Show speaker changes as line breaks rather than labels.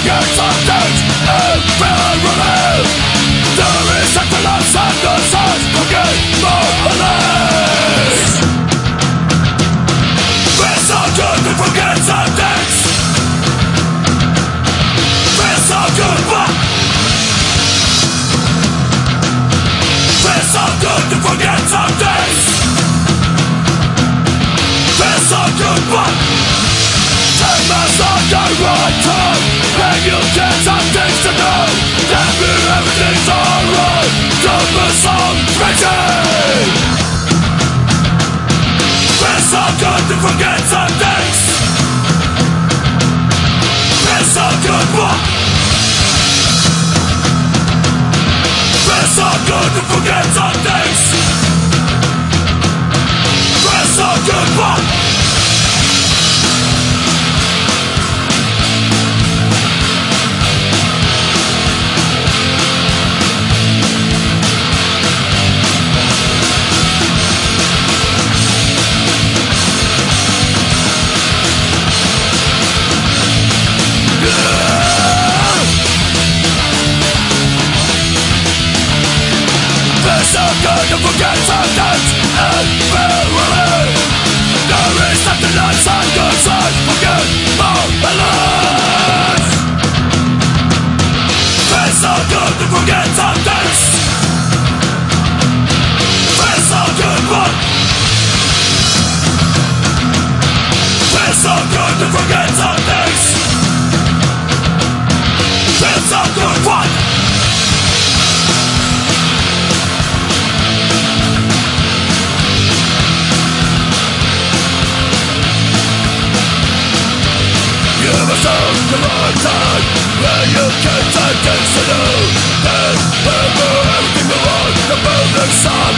Forget of dead and fear relief There is a collapse and the stars forget more police It's so good to forget some things It's so good but It's so good to forget some things It's so good but Time is not the right time And you get some things to do Tell me everything's alright Don't be so crazy We're so good to forget some things We're so good but We're so good to forget some things to forget sometimes soon to time you can Then side